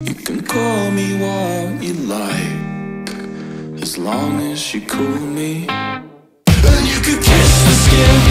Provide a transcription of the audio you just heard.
You can call me what you like, as long as you cool me. And you can kiss the skin.